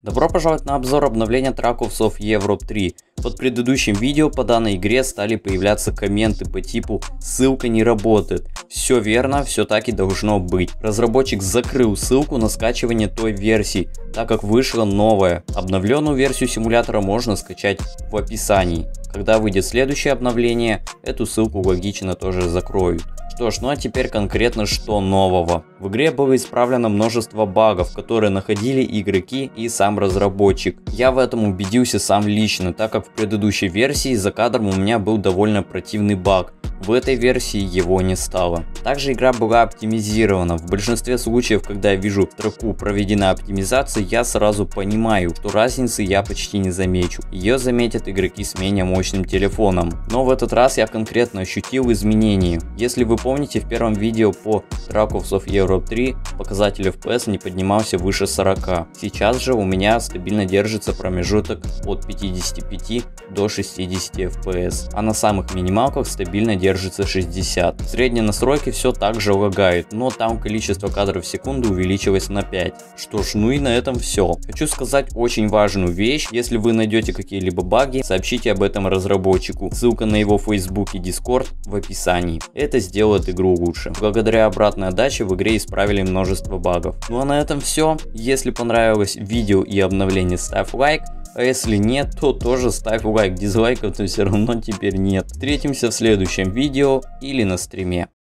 Добро пожаловать на обзор обновления Tarkov Europe 3. Под предыдущим видео по данной игре стали появляться комменты по типу «ссылка не работает». Все верно, все так и должно быть. Разработчик закрыл ссылку на скачивание той версии, так как вышла новая. Обновленную версию симулятора можно скачать в описании. Когда выйдет следующее обновление, эту ссылку логично тоже закроют. Что ж, ну а теперь конкретно что нового. В игре было исправлено множество багов, которые находили игроки и сам разработчик. Я в этом убедился сам лично, так как в предыдущей версии за кадром у меня был довольно противный баг. В этой версии его не стало. Также игра была оптимизирована. В большинстве случаев, когда я вижу в строку проведена оптимизация, я сразу понимаю, что разницы я почти не замечу. Ее заметят игроки с менее мощным телефоном. Но в этот раз я конкретно ощутил изменения. Если вы помните, в первом видео по Tarkov of Europe 3 показатель FPS не поднимался выше 40. Сейчас же у меня стабильно держится промежуток от 55 до 60 FPS. А на самых минималках стабильно держится держится 60. Средние настройки все так же лагает, но там количество кадров в секунду увеличилось на 5. Что ж, ну и на этом все. Хочу сказать очень важную вещь. Если вы найдете какие-либо баги, сообщите об этом разработчику. Ссылка на его Facebook и Discord в описании. Это сделает игру лучше. Благодаря обратной отдаче в игре исправили множество багов. Ну а на этом все. Если понравилось видео и обновление, ставь лайк. А если нет, то тоже ставь лайк, дизлайков то все равно теперь нет. Встретимся в следующем видео или на стриме.